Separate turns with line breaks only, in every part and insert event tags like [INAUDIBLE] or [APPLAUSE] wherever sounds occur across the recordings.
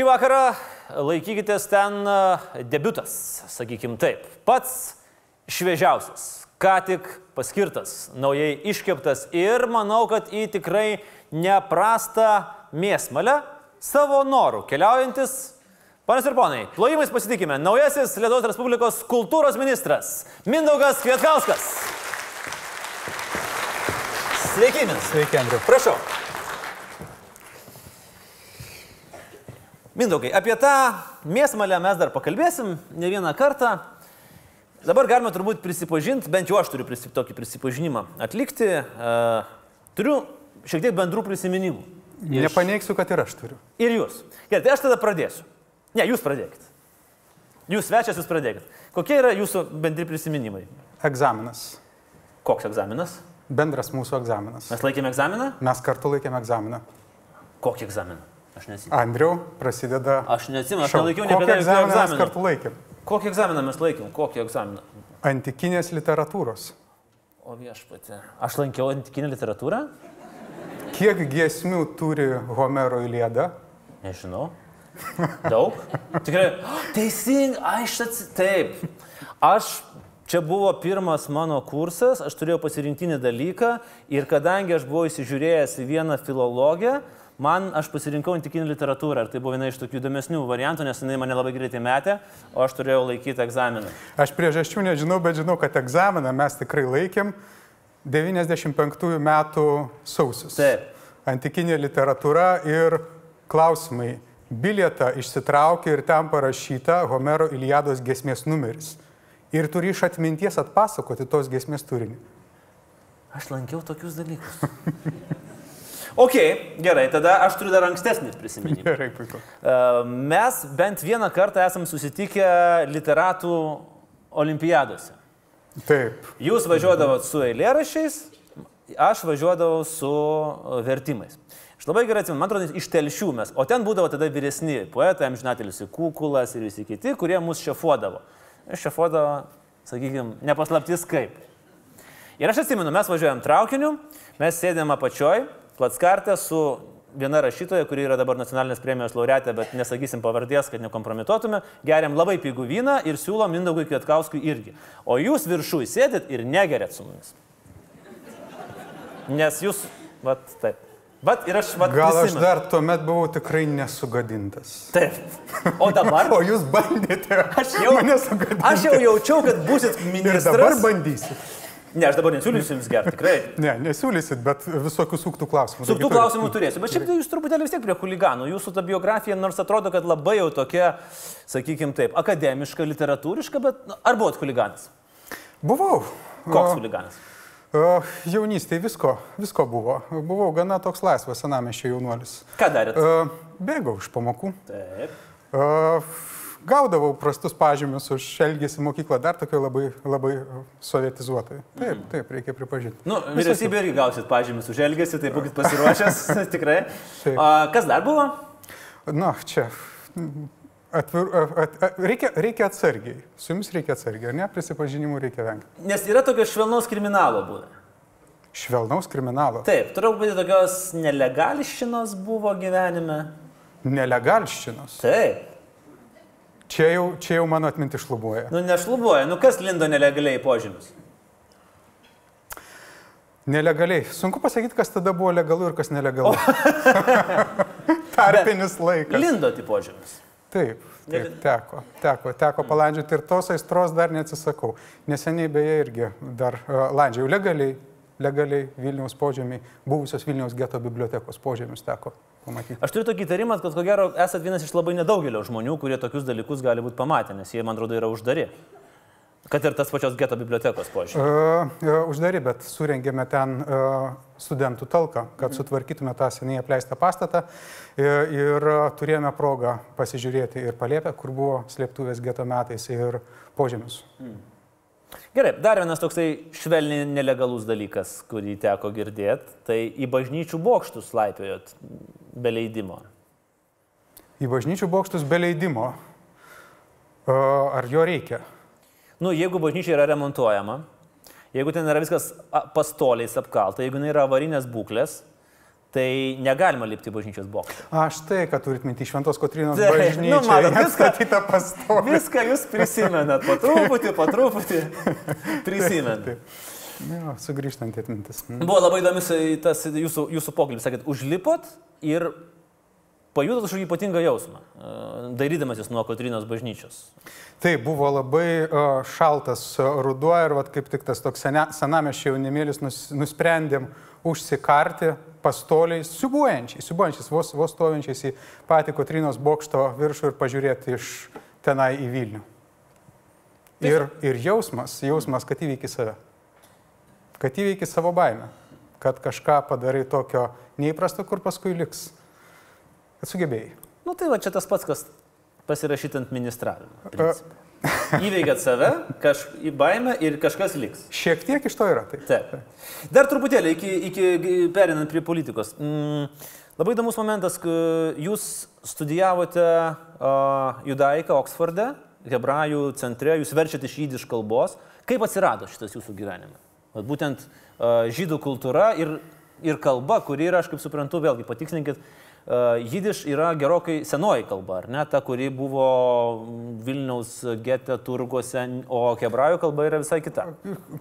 Šį vakarą laikykitės ten e, debutas, sakykim taip. Pats šviežiausias, ką tik paskirtas, naujai iškeptas ir manau, kad į tikrai neprastą mėsmalę savo norų keliaujantis. Panas ir ponai, plojimais pasitikime, naujasis Lietuvos Respublikos kultūros ministras Mindaugas Kvietkauskas. Sveiki, Mindaugas.
Sveiki, Andriu.
Prašau. Mindaugai, apie tą mėsmalę mes dar pakalbėsim ne vieną kartą. Dabar galima turbūt prisipažinti, bent jau aš turiu prisip, tokį prisipažinimą atlikti. Uh, turiu šiek tiek bendrų prisiminimų.
Iš... Nepaneigsiu, kad ir aš turiu.
Ir jūs. Gerai, tai aš tada pradėsiu. Ne, jūs pradėkit. Jūs svečias, jūs pradėkit. Kokie yra jūsų bendri prisiminimai?
Egzaminas.
Koks egzaminas?
Bendras mūsų egzaminas.
Mes laikėme egzaminą?
Mes kartu laikėme egzaminą.
Kokį egzaminą? Aš nesimenu.
Andriu, prasideda.
Aš nesimenu, aš nelaikiau
Kokį
niekada
egzaminą mes kartu laikėm?
Kokį egzaminą mes laikėm? Kokį egzaminą?
Antikinės literatūros.
O viešpatė. Aš lankiau antikinę literatūrą?
Kiek giesmių turi Homero Iliada?
Nežinau. Daug? Tikrai. [GASPS] Teising, aš atsi... Taip. Aš, čia buvo pirmas mano kursas, aš turėjau pasirinktinį dalyką ir kadangi aš buvau įsižiūrėjęs į vieną filologiją, man aš pasirinkau antikinę literatūrą ir tai buvo viena iš tokių įdomesnių variantų, nes jinai mane labai greitai metė, o aš turėjau laikyti egzaminą.
Aš priežasčių nežinau, bet žinau, kad egzaminą mes tikrai laikėm 95 metų sausis.
Taip.
Antikinė literatūra ir klausimai. Bilietą išsitraukė ir ten parašyta Homero Iliados gesmės numeris. Ir turi iš atminties atpasakoti tos gesmės turinį.
Aš lankiau tokius dalykus. [LAUGHS] ok, gerai, tada aš turiu dar ankstesnį prisiminimą. [LAUGHS]
Gerai, puiku.
E, Mes bent vieną kartą esam susitikę literatų olimpiadose.
Taip.
Jūs važiuodavot su eilėrašiais, aš važiuodavau su vertimais. Aš labai gerai atsimenu, man atrodo, iš telšių mes, o ten būdavo tada vyresni poetai, amžinatelis Kukulas ir visi kiti, kurie mus šefuodavo. Šefuodavo, sakykime, nepaslaptis kaip. Ir aš atsimenu, mes važiuojam traukiniu, mes sėdėm apačioj, platskartė su viena rašytoja, kuri yra dabar nacionalinės premijos laureatė, bet nesakysim pavardės, kad nekompromituotume, geriam labai pigų vyną ir siūlom Mindaugui Kvietkauskui irgi. O jūs viršui sėdit ir negerėt su mumis. Nes jūs, vat taip. Vat ir aš, vat,
Gal aš
prisimenu.
dar tuomet buvau tikrai nesugadintas.
Taip. O dabar? [LAUGHS]
O jūs bandėte
Aš jau, aš jau jaučiau, kad busit [LAUGHS]
Ir
ministras.
dabar bandysit.
Ne, aš dabar nesiūlysiu jums gerti, tikrai. [LAUGHS]
Ne, nesiūlysit, bet visokių suktų klausimų.
Su
Taigi
klausimų turėsiu, bet šiaip tai jūs truputėlį vis tiek prie huliganų. Jūsų ta biografija nors atrodo, kad labai jau tokia, sakykime taip, akademiška, literatūriška, bet nu, ar buvot huliganas?
Buvau.
Koks huliganas?
o, Jaunystėje visko, visko buvo. Buvau gana toks laisvas senamešio jaunuolis.
Ką darėt?
O, Bėgau iš pamokų.
Taip.
O, Gaudavau prastus pažymius už elgesį mokyklą, dar tokio labai, labai sovietizuotai. Taip, taip, reikia pripažinti.
Nu, vyriausybė irgi gausit pažymis už elgesį, tai būkit pasiruošęs, [LAUGHS] tikrai.
Taip.
A, kas dar buvo?
Na, čia. Atvir, at, at, reikia, reikia atsargiai. Su jumis reikia atsargiai, ar ne? Prisipažinimų reikia vengti.
Nes yra tokio švelnaus kriminalo būna.
Švelnaus kriminalo.
Taip, turbūt tokios nelegališčinos buvo gyvenime.
Nelegalščinos.
Taip.
Čia jau, čia jau mano atminti šlubuoja.
Nu, nešlubuoja. Nu, kas lindo nelegaliai požymius?
Nelegaliai. Sunku pasakyti, kas tada buvo legalu ir kas nelegalu. [LAUGHS] Tarpinis laikas.
Lindo į požymius.
Taip, taip, teko, teko, teko palandžioti ir tos aistros dar neatsisakau. Neseniai beje irgi dar uh, landžiau legaliai, legaliai Vilniaus požemiai, buvusios Vilniaus geto bibliotekos požemius teko pamatyti.
Aš turiu tokį įtarimą, kad ko gero esate vienas iš labai nedaugelio žmonių, kurie tokius dalykus gali būti pamatę, nes jie, man atrodo, yra uždari. Kad ir tas pačios geto bibliotekos požiūrį.
Uh, uždari, bet surengėme ten uh, studentų talką, kad sutvarkytume tą seniai apleistą pastatą ir, ir turėjome progą pasižiūrėti ir palėpę, kur buvo slėptuvės geto metais ir požemius.
Gerai, dar vienas toksai švelniai nelegalus dalykas, kurį teko girdėti, tai į bažnyčių bokštus laipiojot be leidimo.
Į bažnyčių bokštus be leidimo. Ar jo reikia?
Nu, jeigu bažnyčia yra remontuojama, jeigu ten yra viskas pastoliais apkalta, jeigu jinai yra avarinės būklės, tai negalima lipti bažnyčios bokštą.
Aš tai, kad turit minti Šventos Kotrinos
Tai, nu,
bažnyčią.
matot, viską-
atstatyta pastovi.
Viską jūs prisimenat, po truputį, po truputį [LAUGHS] prisimenat.
Jo, sugrįžtant atmintis. Mm.
Buvo labai įdomus tas jūsų, jūsų pokalbis, sakėt, užlipot ir pajutot kažkokį ypatingą jausmą, e, dairydamasis nuo Kotrinos bažnyčios.
Tai buvo labai uh, šaltas ruduo ir vat, kaip tik tas toks senamešio jaunimėlis nus, nusprendėm užsikarti pastoliais, siubuojančiais, siubuojančiais, vos, vos stovinčiais į patį Kotrinos bokšto viršų ir pažiūrėti iš tenai į Vilnių. Ir, ir jausmas, jausmas, kad įveiki save. Kad įveiki savo baimę. Kad kažką padarai tokio neįprasto, kur paskui liks. Kad sugebėjai.
Nu tai va čia tas pats, kas pasirašyti ant ministravimo. Įveikėt save, kaž, į baimę ir kažkas liks.
Šiek tiek iš to yra. Tai.
Taip. Dar truputėlį iki, iki perinant prie politikos. Mm, labai įdomus momentas, jūs studijavote uh, judaiką Oksforde, hebrajų centre, jūs verčiate iš jidiš kalbos. Kaip atsirado šitas jūsų gyvenime? Vat būtent uh, žydų kultūra ir, ir kalba, kuri yra, aš kaip suprantu, vėlgi patikslinkit, uh, jidiš yra gerokai senoji kalba, ar ne? Ta, kuri buvo Vilniaus gete, turguose, o hebrajų kalba yra visai kita.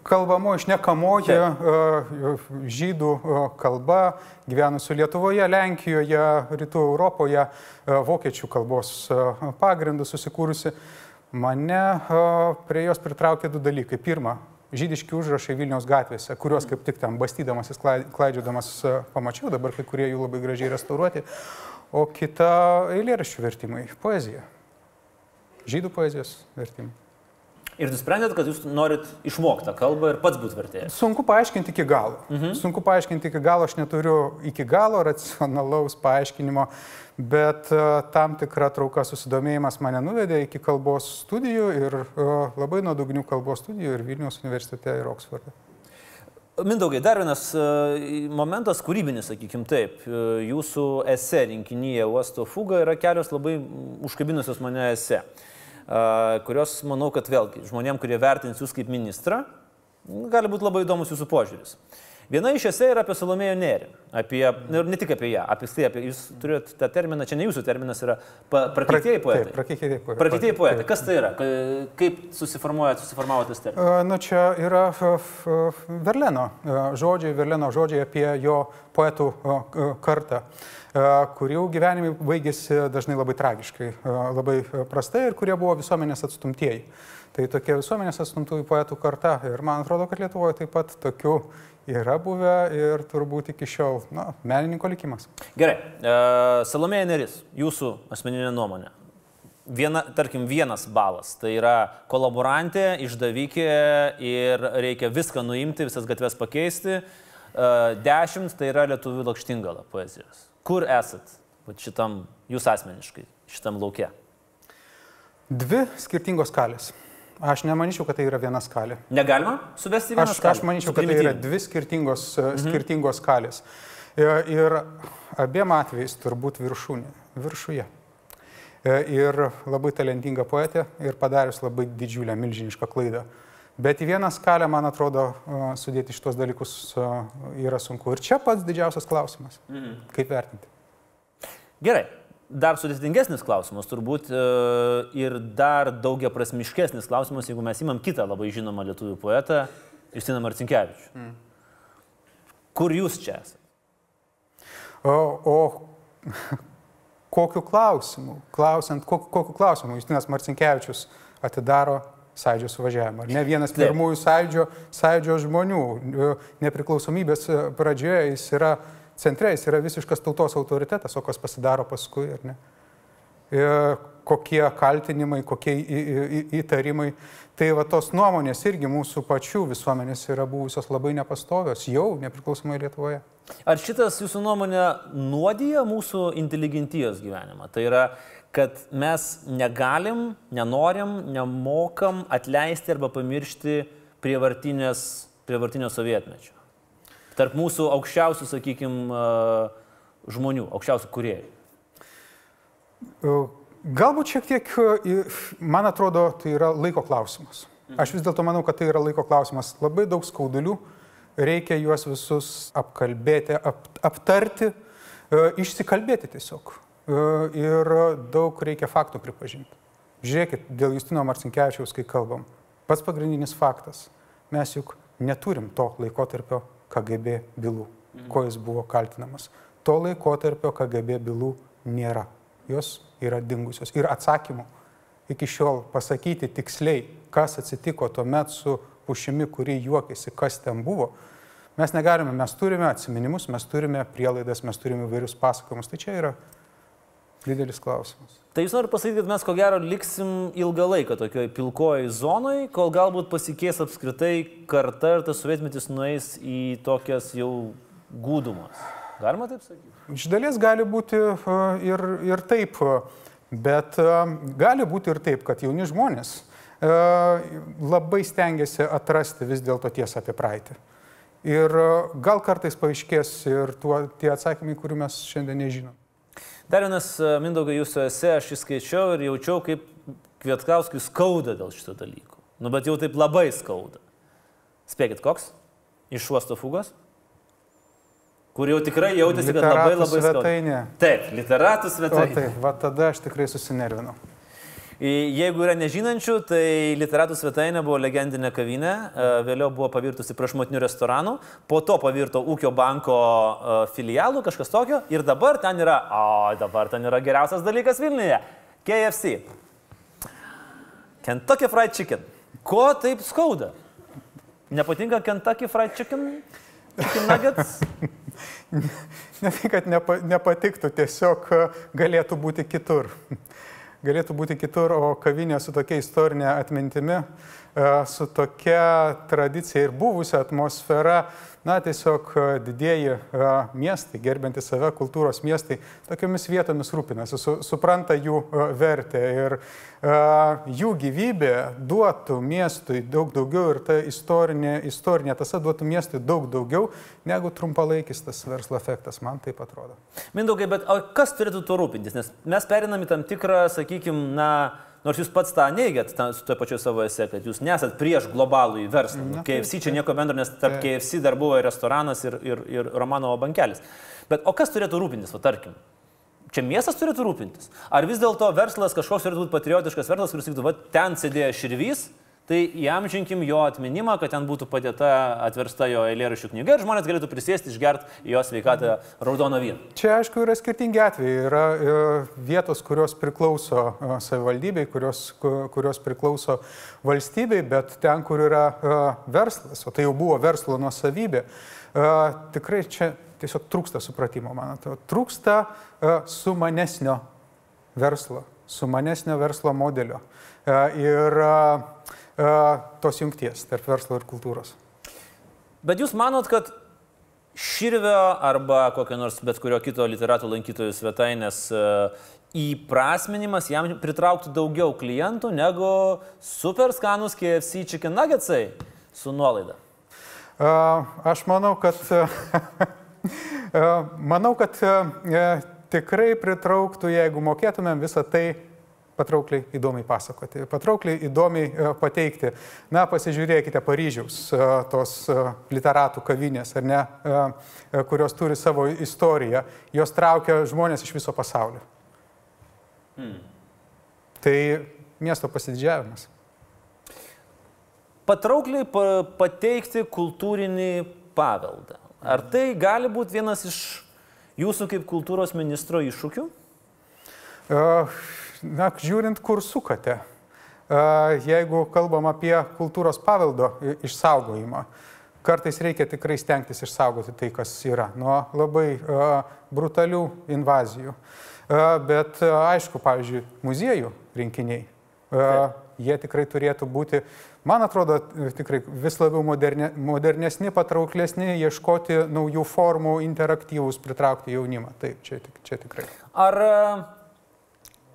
kalbamo išnekamoji e, žydų e, kalba, gyvenusių Lietuvoje, Lenkijoje, Rytų Europoje, e, vokiečių kalbos pagrindų susikūrusi. Mane prie jos pritraukė du dalykai. Pirma, žydiški užrašai Vilniaus gatvėse, kuriuos kaip tik ten bastydamasis, klai- klaidžiodamas e, pamačiau, dabar kai kurie jų labai gražiai restauruoti. O kita eilėraščių vertimai - poezija. Žydų poezijos vertimai.
Ir nusprendėt, kad jūs norit išmokti tą kalbą ir pats būti vertėjas.
Sunku paaiškinti iki galo. Mhm. Sunku paaiškinti iki galo, aš neturiu iki galo racionalaus paaiškinimo, bet uh, tam tikra trauka susidomėjimas mane nuvedė iki kalbos studijų ir uh, labai nuodugnių kalbos studijų ir Vilniaus universitete ir Oksforde.
Mindaugai, dar vienas e, momentas kūrybinis, sakykim taip. Jūsų ese rinkinyje Uosto fuga yra kelios labai užkabinusios mane ese, e, kurios, manau, kad vėlgi žmonėm, kurie vertins jūs kaip ministrą, gali būti labai įdomus jūsų požiūris. Viena iš esė yra apie Salomėją Nerį. Apie, ir ne tik apie ją, apie tai, apie, jūs turite tą terminą, čia ne jūsų terminas yra prakeitėjai poetai.
Prakeitėjai poetai.
Prakeitėjai poetai. Kas tai yra? Ka- Kaip susiformuoja, susiformavo tas terminas?
Uh, Nu, čia yra Verleno žodžiai, Verleno žodžiai apie jo poetų kartą, kurių gyvenimai baigėsi dažnai labai tragiškai, labai prastai ir kurie buvo visuomenės atstumtieji. Tai tokia visuomenės atstumtųjų poetų karta ir man atrodo, kad Lietuvoje taip pat tokių yra buvę ir turbūt iki šiol, na, menininko likimas.
Gerai, e, Salomėja Neris, jūsų asmeninė nuomonė. Viena, tarkim, vienas balas. Tai yra kolaborantė, išdavikė ir reikia viską nuimti, visas gatves pakeisti. E, Dešimt tai yra lietuvių lakštingala poezijos. Kur esat šitam, jūs asmeniškai, šitam laukia?
Dvi skirtingos skalės. Aš nemanyčiau, kad tai yra viena skalė.
Negalima suvesti vieną
Aš, aš manyčiau, kad tai yra dvi skirtingos, mhm. skirtingos skalės. Ir, ir abiem atvejais turbūt viršūnė, viršuje. E, Ir labai talentinga poetė ir padarius labai didžiulę, milžinišką klaidą. Bet į vieną skalę, man atrodo, e, sudėti šitos dalykus e, yra sunku. Ir čia pats didžiausias klausimas. Mhm. Kaip vertinti?
Gerai. Dar sudėtingesnis klausimas turbūt e, ir dar daugia prasmiškesnis klausimas, jeigu mes imam kitą labai žinomą lietuvių poetą, Justiną Marcinkievičių. Mm. Kur jūs čia esate?
O, o [LAUGHS] kokiu klausimu, klausiant, kokiu, kokiu klausimu Justinas Marcinkievičius atidaro sąjūdžio suvažiavimą. Ne vienas
Taip.
pirmųjų sąjūdžio, sąjūdžio žmonių. Nepriklausomybės pradžioje jis yra centre, jis yra visiškas tautos autoritetas, o kas pasidaro paskui, ar ne? E, Kokie kaltinimai, kokie į- į- įtarimai. Tai va tos nuomonės irgi mūsų pačių visuomenės yra buvusios labai nepastovios, jau nepriklausomai Lietuvoje.
Ar šitas jūsų nuomonė nuodija mūsų inteligentijos gyvenimą? Tai yra, kad mes negalim, nenorim, nemokam atleisti arba pamiršti prievartinio sovietmečio. Tarp mūsų aukščiausių, sakykime, žmonių, aukščiausių kuriejų.
E, Galbūt šiek tiek, e, man atrodo, tai yra laiko klausimas. Aš vis dėlto manau, kad tai yra laiko klausimas. Labai daug skaudulių reikia juos visus apkalbėti, ap, aptarti, e, išsikalbėti tiesiog. Ir daug reikia faktų pripažinti. Žiūrėkit, dėl Justino Marcinkievičiaus, kai kalbam, pats pagrindinis faktas, mes juk neturim to laikotarpio KGB bylų, ko jis buvo kaltinamas. To laikotarpio KGB bylų nėra. Jos yra dingusios. Ir atsakymų iki šiol pasakyti tiksliai, kas atsitiko tuo metu su pušimi, kuri juokėsi, kas ten buvo, mes negalime. Mes turime atsiminimus, mes turime prielaidas, mes turime įvairius pasakojimus. Tai čia yra didelis klausimas.
Tai jūs norite pasakyti, kad mes ko gero liksim ilgą laiką tokioje pilkoje zonoje, kol galbūt pasikeis apskritai karta ir tas sovietmetis nueis į tokias jau gūdumas. Galima taip sakyti?
Iš dalies gali būti e, ir, ir taip, bet e, gali būti ir taip, kad jauni žmonės e, labai stengiasi atrasti vis dėlto tiesą apie praeitį. Ir gal kartais paaiškės ir tuo, tie atsakymai, kurių mes šiandien nežinom.
Dar vienas, e, Mindaugai, jūsų esi, aš įskaičiau ir jaučiau, kaip Kvietkauskui skauda dėl šito dalyko. Nu, bet jau taip labai skauda. Spėkit, koks? Iš uosto fugos? Kur jau tikrai jautėsi, kad labai labai
svetainė.
Taip, literatų svetainė.
O taip, va tada aš tikrai susinervinau.
Jeigu yra nežinančių, tai literatų svetainė buvo legendinė kavinė, e, vėliau buvo pavirtusi prašmatnių restoranų, po to pavirto ūkio banko e, filialų, kažkas tokio, ir dabar ten yra, o dabar ten yra geriausias dalykas Vilniuje - KFC. Kentucky Fried Chicken. Ko taip skauda? Nepatinka Kentucky Fried Chicken? Chicken Nuggets? [LAUGHS]
ne tai, kad nepa, nepatiktų, tiesiog e, galėtų būti kitur galėtų būti kitur, o kavinė su tokia istorinė atmintimi, su tokia tradicija ir buvusia atmosfera, na, tiesiog e, didieji e, miestai, gerbinti save, kultūros miestai, tokiamis vietomis rūpinasi, su, supranta jų vertę ir jų gyvybė duotų miestui daug daugiau ir ta istorinė, istorinė tasa duotų miestui daug daugiau negu trumpalaikis tas verslo efektas, man taip atrodo.
Mindaugai, bet kas turėtų tuo rūpintis? Nes mes perinam į tam tikrą, sakykime, na, nors jūs pats tą neigiat su to pačiu savo esė, kad jūs nesat prieš globalų į verslą. Na, KFC čia nieko bendro, nes tarp KFC dar buvo ir restoranas, ir, ir, ir Romanovo bankelis. Bet o kas turėtų rūpintis, o tarkim? Čia miestas turėtų rūpintis. Ar vis dėlto verslas kažkoks turėtų būti patriotiškas verslas, kuris sakytų, va, ten sėdėjo širvys, tai įamžinkim jo atminimą, kad ten būtų padėta atversta jo eilėraščių knyga ir žmonės galėtų prisėsti išgerti jo sveikatą raudono vyno.
Čia, aišku, yra skirtingi atvejai. Yra e, vietos, kurios priklauso e, savivaldybei, kurios, kurios priklauso valstybei, bet ten, kur yra e, verslas, o tai jau buvo verslo nuosavybė, tikrai čia tiesiog trūksta supratimo, man atrodo. Trūksta sumanesnio verslo, sumanesnio verslo modelio. Ir tos jungties tarp verslo ir kultūros.
Bet jūs manot, kad Širvio arba kokio nors bet kurio kito literatų lankytojų svetainės įprasminimas jam pritrauktų daugiau klientų negu super skanus KFC chicken nuggetsai su nuolaida?
Aš manau, kad, [LAUGHS] manau, kad tikrai pritrauktų, jeigu mokėtumėm visą tai patraukliai įdomiai pasakoti, patraukliai įdomiai e, pateikti. Na, pasižiūrėkite Paryžiaus e, tos e, literatų kavinės, ar ne, kurios turi savo istoriją, jos traukia žmonės iš viso pasaulio. Hmm. Tai miesto pasididžiavimas.
Patraukliai pateikti kultūrinį paveldą. Ar tai gali būti vienas iš jūsų kaip kultūros ministro iššūkių?
Uh, na, žiūrint, kur sukate. Jeigu kalbam apie kultūros paveldo išsaugojimą, kartais reikia tikrai stengtis išsaugoti tai, kas yra, nuo labai brutalių invazijų. Bet aišku, pavyzdžiui, muziejų rinkiniai, jie tikrai turėtų būti, man atrodo, tikrai vis labiau moderne, modernesni, patrauklesni, ieškoti naujų formų, interaktyvus, pritraukti jaunimą. Taip, čia, čia tikrai.
Ar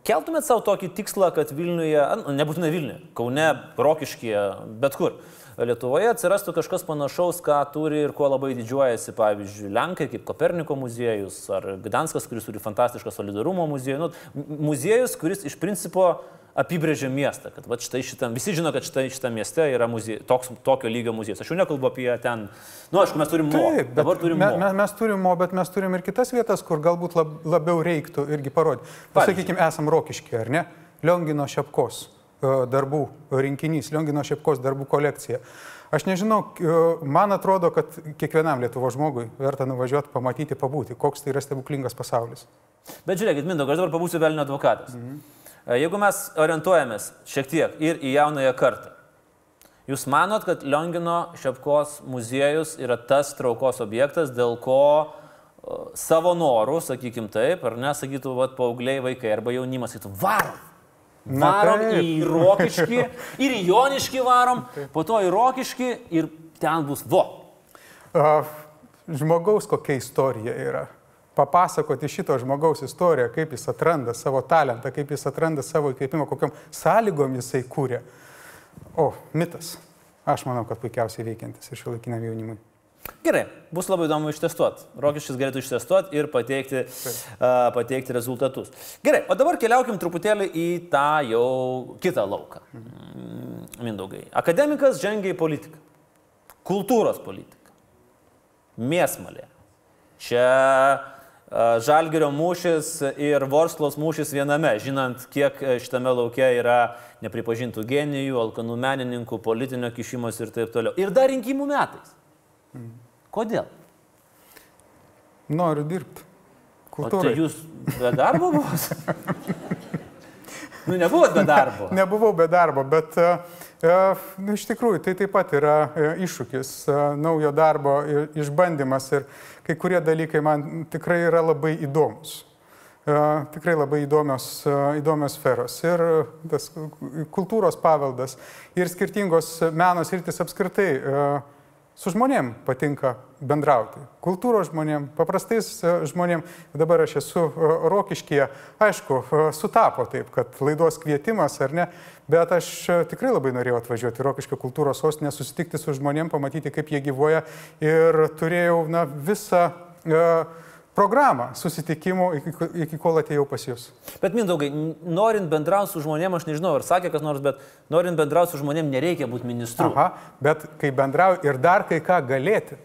Keltumėt savo tokį tikslą, kad Vilniuje, nebūtinai Vilniuje, Kaune, Rokiškyje, bet kur. Lietuvoje atsirastų kažkas panašaus, ką turi ir kuo labai didžiuojasi, pavyzdžiui, Lenkai, kaip Koperniko muziejus, ar Gdanskas, kuris turi fantastišką solidarumo muziejų. Nu, muziejus, kuris iš principo apibrėžia miestą, kad va, štai šitam, visi žino, kad štai šitam mieste yra muzie, toks, tokio lygio muziejus. Aš jau nekalbu apie ten, nu, aišku, mes turim mo.
Taip,
Dabar turim
me,
mo.
me, mes turim mo, bet mes turim ir kitas vietas, kur galbūt lab, labiau reiktų irgi parodyti.
Pavyzdžiui?
Pasakykime, esam rokiški, ar ne? Liongino Šepkos e, darbų rinkinys, Liongino Šepkos darbų kolekcija. Aš nežinau, e, man atrodo, kad kiekvienam Lietuvo žmogui verta nuvažiuoti, pamatyti, pabūti, koks tai yra stebuklingas pasaulis.
Bet žiūrėkit, Mindaugas, aš dabar pabūsiu velnio advokatas. Mhm. Jeigu mes orientuojamės šiek tiek ir į jaunąją kartą, jūs manot, kad Liongino Šepkos muziejus yra tas traukos objektas, dėl ko e, savo norų, sakykim taip, ar nesakytų, va, paaugliai vaikai arba jaunimas, sakytų, varom.
Na,
Varom
taip.
į Rokiškį ir į Joniškį varom, po to į Rokiškį ir ten bus vo.
A, Žmogaus kokia istorija yra. Papasakoti šito žmogaus istoriją, kaip jis atranda savo talentą, kaip jis atranda savo įkvėpimą, kokiam sąlygom jisai kūrė. O, mitas. Aš manau, kad puikiausiai veikiantis ir šiuolaikiniam jaunimui.
Gerai, bus labai įdomu ištestuoti. Rokiškis galėtų ištestuoti ir pateikti, uh, pateikti rezultatus. Gerai, o dabar keliaukim truputėlį į tą jau kitą lauką. Mm, Mindaugai. Akademikas žengia į politiką. Kultūros politiką. Mėsmalė. Čia Žalgerio mūšis ir Vorslos mūšis viename, žinant, kiek e, šitame laukia yra nepripažintų genijų, alkanų menininkų, politinio kišimos ir taip toliau. Ir dar rinkimų metais. Kodėl?
Noriu dirbti.
O tai
Kultūrai.
jūs be darbo buvot? [LAUGHS] nu, nebuvot be darbo.
Nebuvau be darbo, bet nu, iš tikrųjų tai taip pat yra e, iššūkis, e, naujo darbo išbandymas ir kai kurie dalykai man tikrai yra labai įdomus. E, Tikrai labai įdomios, e, įdomios sferos. Ir e, tas kultūros paveldas, ir skirtingos menos rytis apskritai. Su žmonėm patinka bendrauti. Kultūros žmonėm, paprastais e, žmonėm. Dabar aš esu e, Rokiškėje. Aišku, e, sutapo taip, kad laidos kvietimas ar ne, bet aš tikrai labai norėjau atvažiuoti į Rokiškio kultūros sostinę, susitikti su žmonėm, pamatyti, kaip jie gyvoja. Ir turėjau na, visą e, programą susitikimų, iki, iki kol atėjau pas jūs.
Bet Mindaugai, norint bendrauti su žmonėm, aš nežinau, ar sakė kas nors, bet norint bendrauti su žmonėm nereikia būti ministru.
Aha, bet kai bendrauju ir dar kai ką galėti,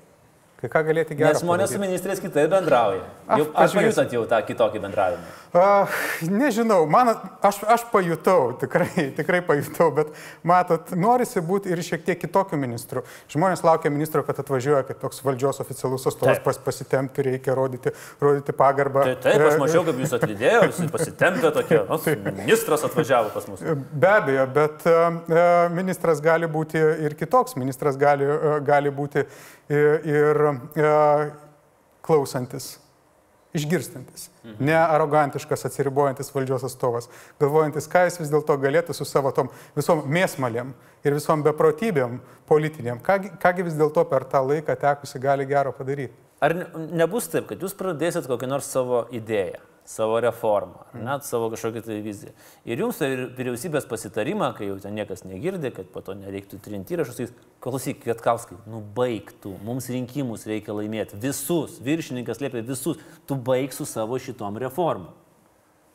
kai ką galėti gerai.
Nes žmonės su ministrės kitaip bendrauja.
Aš
Jau, ar
pažiūrėsiu.
pajutot jau tą kitokį bendravimą?
Uh, nežinau, man, aš, aš pajutau, tikrai, [LAUGHS] tikrai pajutau, bet matot, norisi būti ir šiek tiek kitokiu ministru. Žmonės laukia ministro, kad atvažiuoja kaip toks valdžios oficialus atstovas,
Taip.
pas, pasitemti reikia, rodyti, rodyti pagarbą.
Tai taip, aš
E,
mačiau, kaip jūs atlydėjo, visi pasitempė tokie, nu, [LAUGHS] ministras atvažiavo pas mus.
Be abejo, bet e, e, ministras gali būti ir kitoks. Ministras gali, e, gali būti ir, ir e, klausantis, išgirstantis,
Mhm.
ne arogantiškas, atsiribojantis valdžios atstovas, galvojantis, ką jis vis dėlto galėtų su savo tom visom mėsmalėm ir visom beprotybėm politiniam, kągi, kągi vis dėlto per tą laiką tekusi gali gero padaryti.
Ar ne- nebus taip, kad jūs pradėsit kokią nors savo idėją, savo reformą, ar net savo kažkokią tai viziją. Ir jums tai vyriausybės pasitarimą, kai jau ten niekas negirdi, kad po to nereiktų trinti įrašus, tai klausyk, Kvietkauskai, nu baigtų, mums rinkimus reikia laimėti, visus, viršininkas liepia visus, tu baig su savo šitom reformom.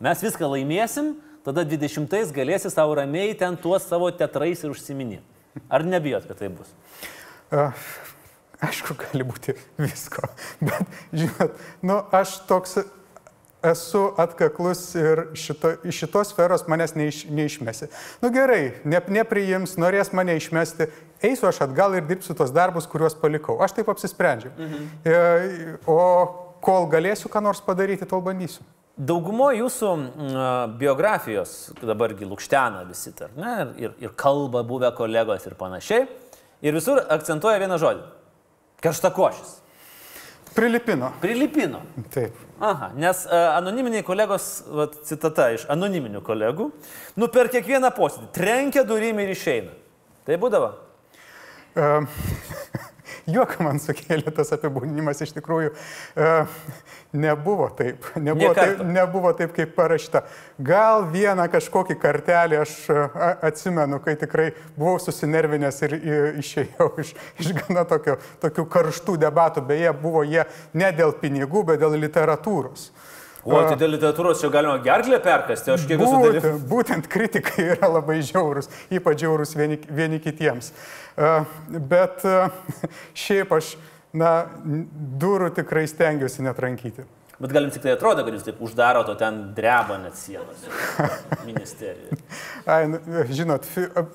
Mes viską laimėsim, tada 20-ais galėsi savo ramiai ten tuos savo teatrais ir užsiminėti. Ar nebijot, kad tai bus?
Uh, aišku, gali būti visko, [LAUGHS] bet, žinot, nu, aš toks esu atkaklus ir šito, iš šitos sferos manęs neiš, neišmesi. Nu gerai, ne, nepriims, norės mane išmesti, eisiu aš atgal ir dirbsiu tos darbus, kuriuos palikau. Aš taip apsisprendžiau. Mhm. E, o kol galėsiu ką nors padaryti, tol bandysiu.
Daugumo jūsų biografijos, dabargi lūkštena visi, tar, ne, ir, ir kalba buvę kolegos ir panašiai, ir visur akcentuoja vieną žodį - karštakošis.
Prilipino.
Prilipino.
Taip.
Aha, nes uh, anoniminiai kolegos, vat, citata iš anoniminių kolegų, nu per kiekvieną posėdį trenkia durim ir išeina. Tai būdavo.
Uh, [LAUGHS] Juoką man sukėlė tas apibūdinimas iš tikrųjų. Uh, nebuvo taip. Nebuvo taip, nebuvo taip, kaip parašyta. Gal vieną kažkokį kartelį aš uh, atsimenu, kai tikrai buvau susinervinęs ir išėjau iš, iš gana tokio, tokių karštų debatų. Beje, buvo jie ne dėl pinigų, bet dėl literatūros.
O, tai dėl literatūros čia galima gerklę perkasti, aš kiek esu
Būtent,
dalyvavęs.
būtent kritikai [LAUGHS] yra labai žiaurus, ypač žiaurus vieni, vieni kitiems. Bet [LAUGHS] šiaip aš, na, durų tikrai stengiuosi netrankyti.
Bet galim tik tai atrodo, kad jūs taip uždarot, o ten dreba net sienos. [LAUGHS] Ministerija.
Ai, nu, žinot,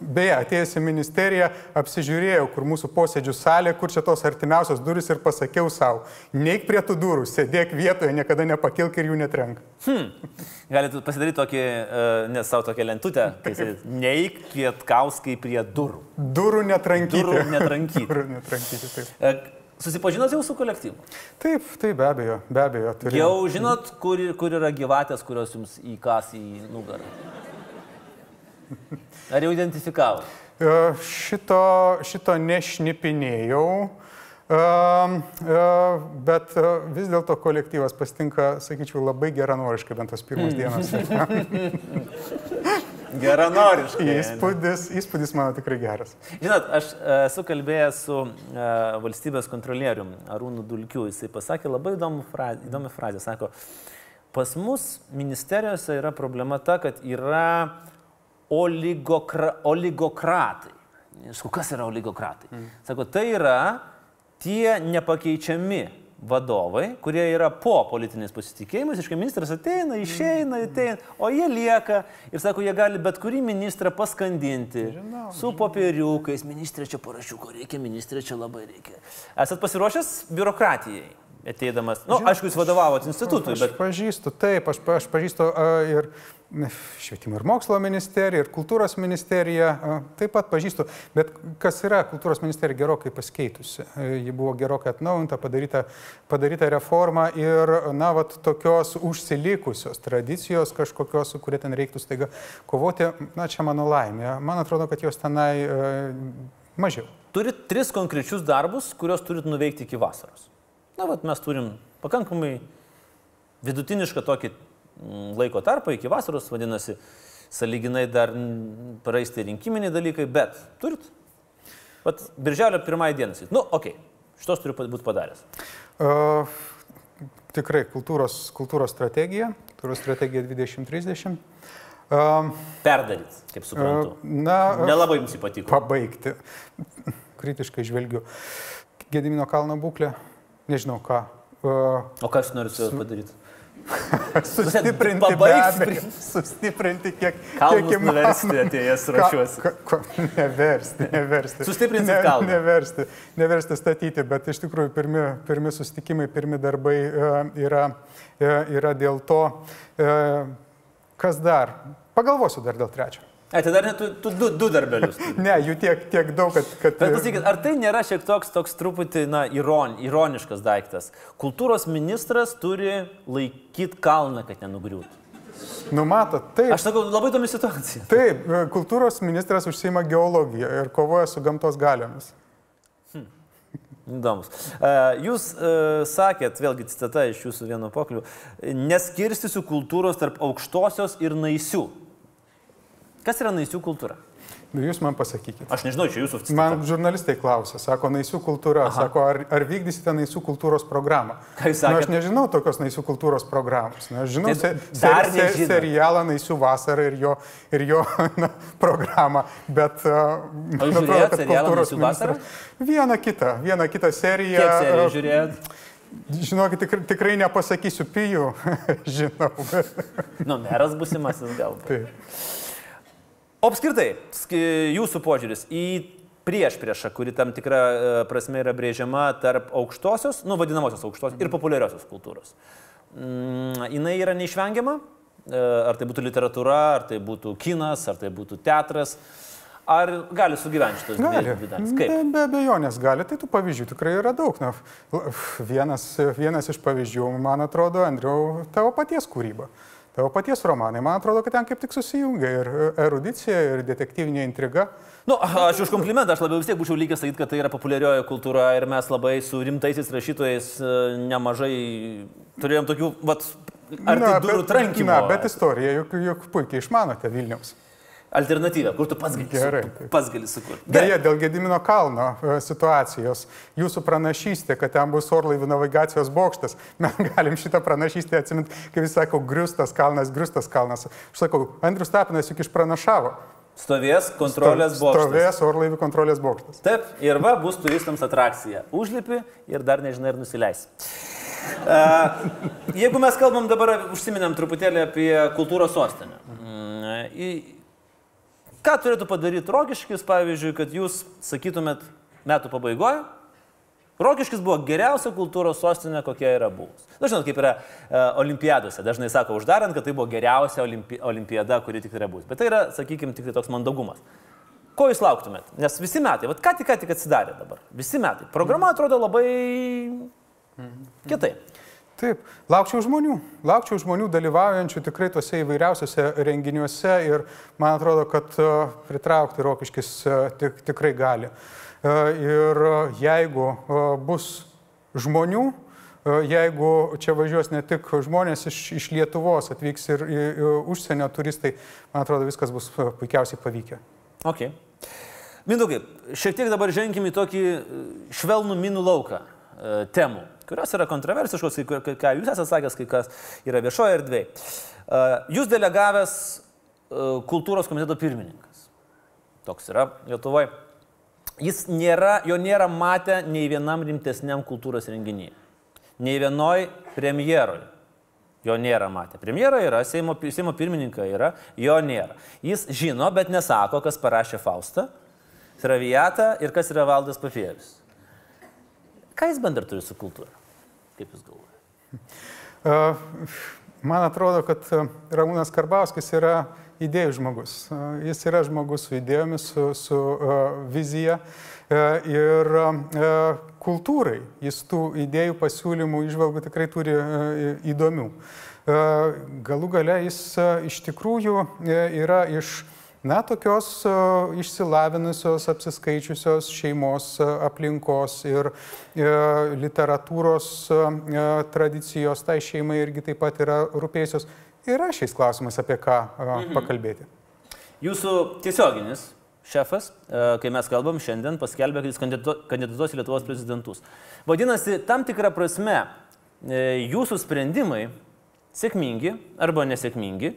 beje, atėjęs į ministeriją, apsižiūrėjau, kur mūsų posėdžių salė, kur čia tos artimiausios durys ir pasakiau savo, neik prie tų durų, sėdėk vietoje, niekada nepakilk ir jų netrenk.
Galite pasidaryti tokį, e, nes savo tokią lentutę, kai neik pietkauskai prie durų.
Durų netrankyti.
Durų netrankyti.
durų netrankyti, taip.
Susipažinot jau su kolektyvu?
Taip, taip, be abejo, be abejo. turėjau.
Jau žinot, kur, kur yra gyvatės, kurios jums įkas į nugarą? Ar jau identifikavo?
E, Šito, šito nešnipinėjau, e, e, bet vis dėlto kolektyvas pasitinka, sakyčiau, labai geranoriškai bent tos pirmos dienos. [LAUGHS]
Geranoriškai.
Įspūdis, įspūdis mano tikrai geras.
Žinot, aš e, esu kalbėjęs su e, valstybės kontrolierium Arūnu Dulkiu. Jisai pasakė labai įdomų frazę, įdomią frazę. Sako, pas mus ministerijose yra problema ta, kad yra oligokra, oligokratai. Sakau, kas yra oligokratai? Mm. Sako, tai yra tie nepakeičiami vadovai, kurie yra po politinės pasitikėjimus, iškai ministras ateina, išeina, ateina, o jie lieka ir sako, jie gali bet kurį ministrą paskandinti žinau, su popieriukais, ministrė čia parašiuko reikia, ministrė čia labai reikia. Esat pasiruošęs biurokratijai? Ateidamas, na, nu, aišku, jūs vadovavot institutui,
Aš
bet
pažįstu, taip, aš, aš pažįstu a, ir švietimo ir mokslo ministeriją, ir kultūros ministeriją, a, taip pat pažįstu, bet kas yra, kultūros ministerija gerokai pasikeitusi. Ji buvo gerokai atnaujinta, padaryta, padaryta reforma ir, na, vat tokios užsilikusios tradicijos kažkokios, su kuria ten reiktų staiga kovoti, na, čia mano laimė. Man atrodo, kad jos tenai a, mažiau.
turit tris konkrečius darbus, kuriuos turit nuveikti iki vasaros. Na, vat mes turim pakankamai vidutinišką tokį laiko tarpą iki vasaros, vadinasi, saliginai dar mm, praeis tie rinkiminiai dalykai, bet turit. Vat birželio pirmąją dieną. Nu, okei, okay, šitos turiu būti padaręs.
Uh, tikrai kultūros, kultūros strategija, kultūros strategija 2030. Uh,
Perdaryt, kaip suprantu.
na,
Nelabai jums patiko.
pabaigti. [LAUGHS] Kritiškai žvelgiu. Gedimino kalno būklė, nežinau ką. Uh,
O jūs norite su padaryti? [LAUGHS]
sustiprinti,
prie-
sustiprinti kiek, kiek įmanoma.
nuversti atėjęs
Ka-
ruošiuosi.
ka- ka- Neversti, neversti.
Sustiprinsit kalną.
Neversti, neversti statyti, bet iš tikrųjų pirmi, pirmi susitikimai, pirmi darbai e, yra, e, yra dėl to, e, kas dar. Pagalvosiu dar dėl trečio.
Ai, tai dar net tu, tu du, du darbelius.
Ne, jų tiek, tiek daug, kad... kad
Bet pasakykit, ar tai nėra šiek toks, toks truputį, na, iron, ironiškas daiktas? Kultūros ministras turi laikyti kalną, kad nenugriūtų.
Numato, taip.
Aš sakau, labai įdomi situacija.
Taip, kultūros ministras užsima geologiją ir kovoja su gamtos galiomis.
Įdomus. E, Jūs e, sakėt, vėlgi citata iš jūsų vieno pokalbio, neskirstysiu kultūros tarp aukštosios ir naisių. Kas yra naisių kultūra?
Nu, Jūs man pasakykite.
Aš nežinau, čia jūsų citata.
Man žurnalistai klausė, sako, naisių kultūra, Aha. sako, ar, ar vykdysite naisių kultūros programą?
Ką jūs
Na,
sakėt?
aš nežinau tokios naisių kultūros programos. Na, aš žinau se, se, se, serialą Naisių vasarą ir jo, ir jo [LAUGHS] na, programą, bet uh, man
jūs žiūrėjot serialą Naisių vasarą?
Vieną kitą, vieną kitą seriją.
Kiek serijų
uh,
žiūrėjot?
Žinokit, tikrai, tikrai nepasakysiu pijų, [LAUGHS] žinau.
Nu, meras busimasis galbūt.
Taip.
O apskritai, sk- jūsų požiūris į prieš priešą, kuri tam tikra e, prasme yra brėžiama tarp aukštosios, nu vadinamosios aukštosios ir populiariosios kultūros. Mm, jinai yra neišvengiama, E, ar tai būtų literatūra, ar tai būtų kinas, ar tai būtų teatras, ar gali sugyventi šitos dvi
Gali.
dvi dalys?
Be,
Kaip?
be abejonės gali, tai tų pavyzdžių tikrai yra daug. Na, vienas, vienas iš pavyzdžių, man atrodo, Andriau, tavo paties kūryba. Tavo paties romanai, man atrodo, kad ten kaip tik susijungia ir erudicija, ir detektyvinė intriga.
Nu, aš už komplimentą, aš labiau vis tiek būčiau lygęs sakyti, kad tai yra populiarioji kultūra ir mes labai su rimtaisiais rašytojais e, nemažai turėjom tokių, vat, ar tai durų
bet,
trankimo.
na, bet istoriją juk, juk puikiai išmanote Vilniaus.
Alternatyvą, kur tu pats gali,
Gerai,
su, pats gali sukurti.
Beje, dėl Gedimino kalno e, situacijos, jūsų pranašystė, kad ten bus orlaivių navigacijos bokštas, [LAUGHS] mes galim šitą pranašystę atsiminti, kaip jis sako, griustas kalnas, griustas kalnas. Aš sakau, Andrius Tapinas juk išpranašavo.
Stovės kontrolės bokštas.
Stovės orlaivių kontrolės bokštas.
Taip, ir va bus turistams atrakcija. Užlipi ir dar nežinai, ar nusileis. Uh, [LAUGHS] jeigu mes kalbam dabar, užsiminėm truputėlį apie kultūros sostinę. Į- Ką turėtų padaryti Rokiškis, pavyzdžiui, kad jūs sakytumėt metų pabaigoje? Rokiškis buvo geriausia kultūros sostinė, kokia yra buvus. Na, žinot, kaip yra e, olimpiadose. Dažnai sako, uždarant, kad tai buvo geriausia olimpi olimpiada, kuri tik yra bus. Bet tai yra, sakykime, tik tai toks mandagumas. Ko jūs lauktumėt? Nes visi metai, vat ką tik, ką tik atsidarė dabar. Visi metai. Programa atrodo labai kitaip.
Taip, laukčiau žmonių, laukčiau žmonių dalyvaujančių tikrai tuose įvairiausiose renginiuose ir man atrodo, kad e, pritraukti rokiškis e, tik, tikrai gali. E, Ir jeigu bus žmonių, jeigu čia važiuos ne tik žmonės iš, iš Lietuvos, atvyks ir į užsienio turistai, man atrodo, viskas bus puikiausiai pavykę.
Ok. Mindaugai, šiek tiek dabar ženkim į tokį švelnų minų lauką temų, kurios yra kontroversiškos, kai, ką jūs esate sakęs, kai kas yra viešoje erdvėje. E, jūs delegavęs e, kultūros komiteto pirmininkas. Toks yra Lietuvoje. Jis nėra, jo nėra matę nei vienam rimtesniam kultūros renginyje. Nei vienoj premjeroj. Jo nėra matę. Premjera yra, Seimo, Seimo pirmininkai yra, jo nėra. Jis žino, bet nesako, kas parašė Faustą, Traviatą ir kas yra Valdas Papievis. Ką jis bendra turi su kultūra? Kaip jūs galvojate?
E, Man atrodo, kad e, Ramūnas Karbauskis yra idėjų žmogus. E, Jis yra žmogus su idėjomis, su, su vizija e, ir kultūrai. Jis tų idėjų pasiūlymų, išvalgų tikrai turi įdomių. Galų gale jis iš tikrųjų uh, yra iš Na, tokios išsilavinusios, apsiskaičiusios šeimos aplinkos ir uh, literatūros uh, tradicijos tai šeimai irgi taip pat yra rūpėjusios. Yra šiais klausimais apie ką mhm. pakalbėti.
Jūsų tiesioginis šefas, e, kai mes kalbam šiandien, paskelbė, kad jis kandidatuos į Lietuvos prezidentus. Vadinasi, tam tikrą prasme e, jūsų sprendimai, sėkmingi arba nesėkmingi,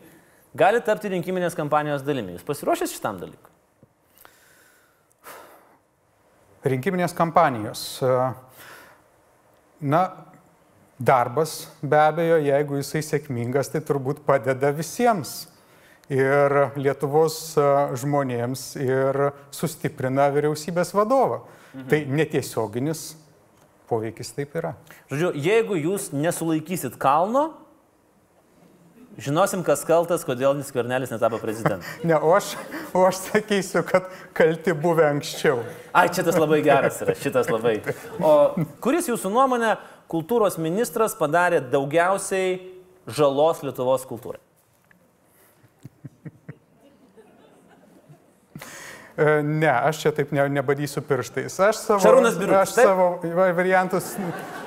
gali tapti rinkiminės kampanijos dalimi. Jūs pasiruošęs šitam dalykui?
Rinkiminės kampanijos. Na, darbas be abejo, jeigu jisai sėkmingas, tai turbūt padeda visiems. Ir Lietuvos uh, žmonėms ir sustiprina vyriausybės vadovą. Mhm. Tai netiesioginis poveikis taip yra.
Žodžiu, jeigu jūs nesulaikysit kalno, žinosim, kas kaltas, kodėl Skvernelis netapo prezidentu. [LAUGHS]
Ne, o aš, o aš sakysiu, kad kalti buvę anksčiau.
Ai, šitas labai geras yra, šitas labai. O kuris jūsų nuomonė kultūros ministras padarė daugiausiai žalos Lietuvos kultūrai?
Ne, aš čia taip ne, nebadysiu pirštais. Aš savo,
Šarūnas Birutis,
aš
taip?
savo va- variantus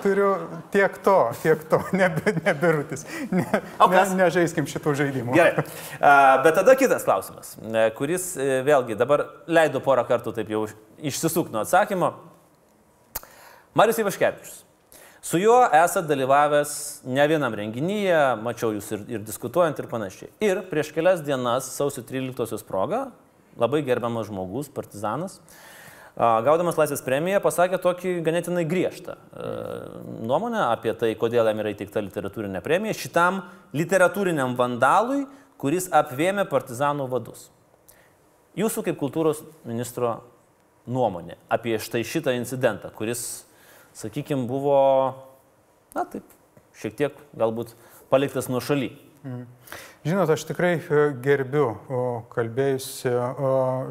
turiu tiek to, tiek to, [LAUGHS] nebirutis. Ne,
O
ne,
kas?
nežaiskim šitų žaidimų.
Gerai. Bet tada kitas klausimas, e, kuris e, vėlgi dabar leido porą kartų taip jau išsisuk nuo atsakymo. Marius Ivaškevičius. Su juo esate dalyvavęs ne vienam renginyje, mačiau jūs ir, ir diskutuojant ir panašiai. Ir prieš kelias dienas, sausio 13-osios proga, labai gerbiamas žmogus, partizanas, gaudamas Laisvės premiją, pasakė tokį ganėtinai griežtą nuomonę apie tai, kodėl jam yra įteikta literatūrinė premija šitam literatūriniam vandalui, kuris apvėmė partizanų vadus. Jūsų kaip kultūros ministro nuomonė apie štai šitą incidentą, kuris, sakykime, buvo, na taip, šiek tiek galbūt paliktas nuo šaly.
Žinot, aš tikrai e, gerbiu kalbėjusi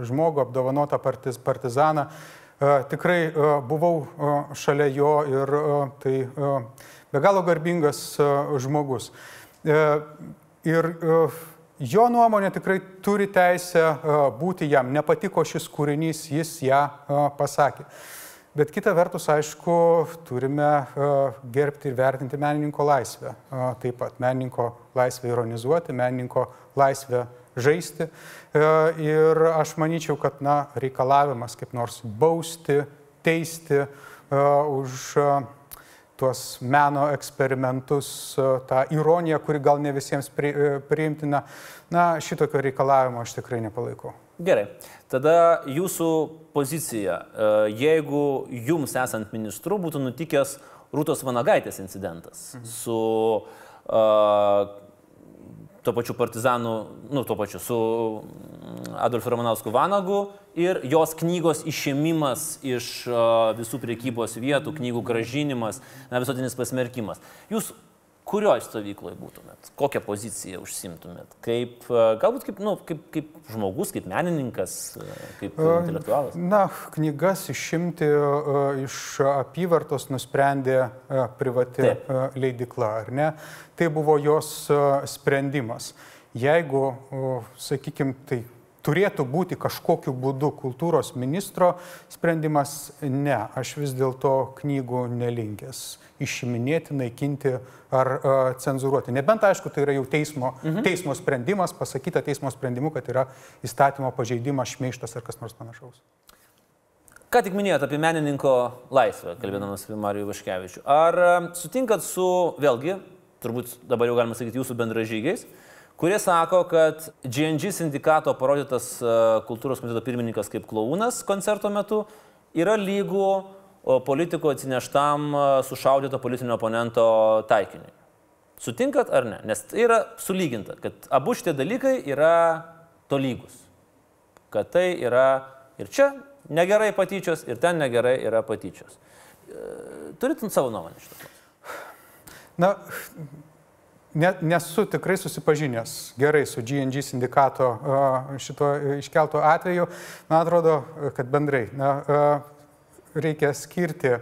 žmogų, apdovanotą partiz, partizaną. E, Tikrai e, buvau šalia jo ir tai be galo garbingas žmogus. Ir jo nuomonė tikrai turi teisę būti jam. Nepatiko šis kūrinys, jis ją pasakė. Bet kita vertus, aišku, turime gerbti ir vertinti menininko laisvę. Taip pat menininko laisvę ironizuoti, menininko laisvę žaisti. Ir aš manyčiau, kad na, reikalavimas kaip nors bausti, teisti už tuos meno eksperimentus, tą ironiją, kuri gal ne visiems priimtina, na, šitokio reikalavimo aš tikrai nepalaikau.
Gerai, tada jūsų pozicija, e, jeigu jums esant ministru būtų nutikęs Rūtos Vanagaitės incidentas mhm. su uh, tuo pačiu partizanu, nu, tuo pačiu su mm, Adolfu Ramanausku Vanagu ir jos knygos išėmimas iš uh, visų priekybos vietų, knygų gražinimas, na, visuotinis pasmerkimas. Jūs kurioje stovykloje būtumėt? Kokią poziciją užsimtumėt? Kaip, galbūt kaip, nu, kaip, kaip žmogus, kaip menininkas, kaip intelektualas?
Na, knygas išimti iš apyvartos nusprendė privati Taip. leidikla, ar ne? Tai buvo jos sprendimas. Jeigu, sakykime, tai turėtų būti kažkokiu būdu kultūros ministro sprendimas, ne, aš vis dėlto knygų nelinkęs išiminėti, naikinti ar uh, cenzuruoti. Nebent, aišku, tai yra jau teismo, mhm. teismo sprendimas, pasakyta teismo sprendimu, kad yra įstatymo pažeidimas, šmeištas ar kas nors panašaus.
Ką tik minėjote apie menininko laisvę, kalbėdamas apie Marijų Vaškevičių. Ar sutinkat su, vėlgi, turbūt dabar jau galima sakyti, jūsų bendražygiais, kurie sako, kad GNG sindikato parodytas kultūros komiteto pirmininkas kaip klaunas koncerto metu yra lygų politiko atsineštam sušaudyto politinio oponento taikiniui. Sutinkat ar ne? Nes tai yra sulyginta, kad abu šitie dalykai yra tolygus. Kad tai yra ir čia negerai patyčios, ir ten negerai yra patyčios. E, turit savo nuomonę šitą?
Na, ne, nesu tikrai susipažinęs gerai su GNG sindikato šito iškelto atveju. Man atrodo, kad bendrai na, reikia skirti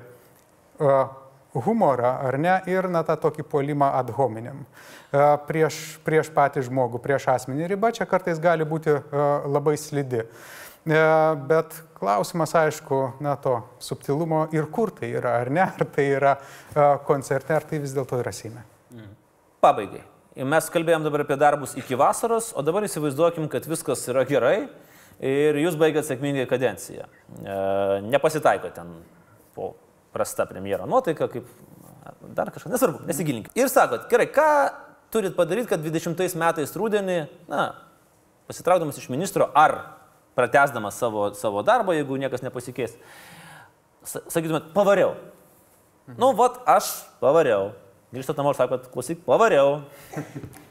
humorą, ar ne, ir na, tą tokį puolimą ad hominem prieš, prieš patį žmogų, prieš asmenį. Riba čia kartais gali būti labai slidi. Bet klausimas, aišku, na to subtilumo ir kur tai yra, ar ne, ar tai yra koncerte, ar tai vis dėlto yra Seime.
Pabaigai. Mes kalbėjom dabar apie darbus iki vasaros, o dabar įsivaizduokim, kad viskas yra gerai ir jūs baigėt sėkmingai kadenciją. E, nepasitaiko ten po prasta premjero nuotaika, kaip dar kažkas, nesvarbu, nesigilinkit. Ir sakot, gerai, ką turit padaryti, kad 20 metais rūdienį, na, pasitraukdamas iš ministro ar pratesdamas savo, savo darbą, jeigu niekas nepasikeis, sakytumėt, pavariau. Mhm. Nu, vat, aš pavariau. Grįžtat namo ir sakot, klausyk, pavariau.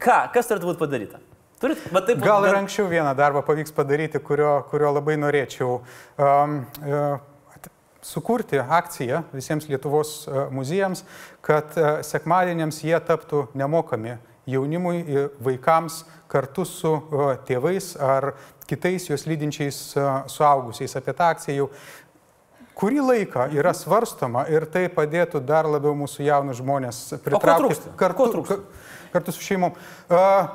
Ką, kas turėtų būti padaryta?
Turit, taip, gal ir anksčiau vieną darbą pavyks padaryti, kurio, kurio labai norėčiau. Um, uh, sukurti akciją visiems Lietuvos uh, muziejams, kad uh, sekmadieniams jie taptų nemokami jaunimui, vaikams kartu su tėvais ar kitais juos lydinčiais suaugusiais. Apie tą akciją jau kurį laiką yra svarstoma ir tai padėtų dar labiau mūsų jaunus žmonės pritraukti kartu, kartu su šeimom. Uh,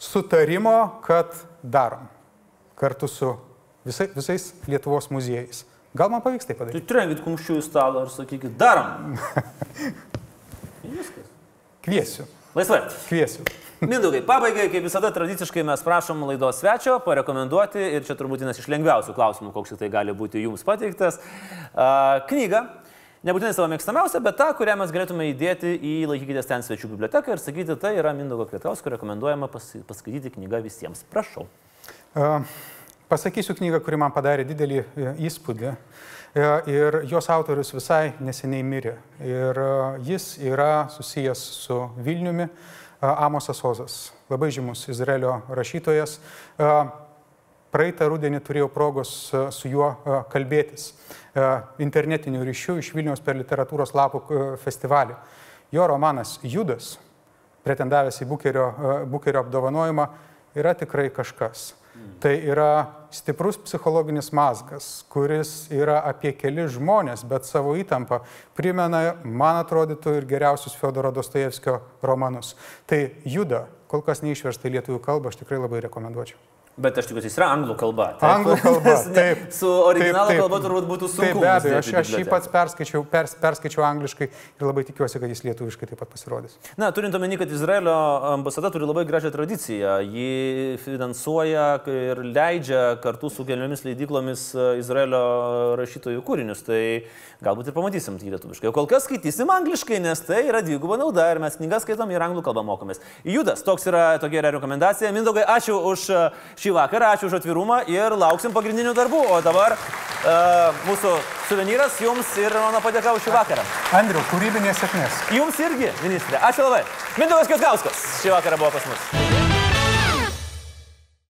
sutarimo, kad darom kartu su visai, visais Lietuvos muziejais. Gal man pavyks tai padaryti?
Tai trenkit kumščių į stalą ir sakykit, darom. [LAUGHS] Viskas.
Kviesiu.
Laisvai.
Kviesiu.
Mindaugai, pabaigai, kaip visada tradiciškai mes prašom laidos svečio parekomenduoti ir čia turbūt vienas iš lengviausių klausimų, koks tai gali būti jums pateiktas. Uh, knyga Nebūtinai savo mėgstamiausią, bet tą, kurią mes galėtume įdėti į laikykitės ten svečių biblioteką ir sakyti, tai yra Mindaugo Kvietausko rekomenduojama pas, paskaityti knygą visiems. Prašau.
Uh, pasakysiu knygą, kuri man padarė didelį e, įspūdį. Uh, ir jos autorius visai neseniai mirė. Ir uh, jis yra susijęs su Vilniumi, Amosas Ozas, labai žymus Izraelio rašytojas. Praeitą rudenį turėjau progos su juo kalbėtis. Internetinių ryšių iš Vilniaus per literatūros lapų festivalį. Jo romanas Judas, pretendavęs į Bukerio, Bukerio apdovanojimą, yra tikrai kažkas. Tai yra stiprus psichologinis mazgas, kuris yra apie keli žmonės, bet savo įtampą primena, man atrodytų, ir geriausius Fiodoro Dostojevskio romanus. Tai juda, kol kas neišversta į lietuvių kalbą, aš tikrai labai rekomenduočiau.
Bet aš tikiuosi, jis yra anglų kalba.
Taip? Anglų [LAUGHS] kalba. Taip.
su originalo taip, taip. kalba turbūt būtų sunku.
Taip, be abejo, aš, aš jį pats perskaičiau, pers, perskaičiau angliškai ir labai tikiuosi, kad jis lietuviškai taip pat pasirodys.
Na, turint omeny, kad Izraelio ambasada turi labai gražią tradiciją. Ji finansuoja ir leidžia kartu su keliomis leidyklomis e, Izraelio rašytojų kūrinius. Tai galbūt ir pamatysim tai lietuviškai. O kol kas skaitysim angliškai, nes tai yra dviguba nauda ir mes knygas skaitom ir anglų kalbą mokomės. Judas, toks yra tokia yra rekomendacija. Mindaugai, ačiū už e, šį vakarą. Ačiū už atvirumą ir lauksim pagrindinių darbų. O dabar uh, mūsų suvenyras jums ir mano padėka už šį vakarą.
Andriu, kūrybinės sėkmės.
Jums irgi, ministrė. Ačiū labai. Mindaugas Kietkauskas šį vakarą buvo pas mus.